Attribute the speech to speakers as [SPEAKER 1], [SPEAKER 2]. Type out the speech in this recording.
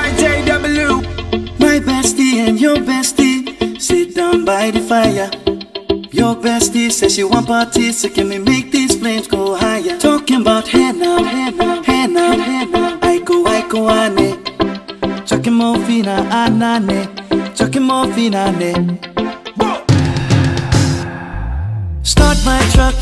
[SPEAKER 1] alongside JW.
[SPEAKER 2] My bestie and your bestie sit down by the fire. Your bestie says she want parties, so can we make these flames go higher? Talking about head now, head now, head now, head now. Aiko, aiko, ane. Chucking more fina, ah, anane. Ah, Chucking more fina, ne. Start my truck.